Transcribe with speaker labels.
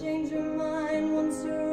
Speaker 1: change your mind once you're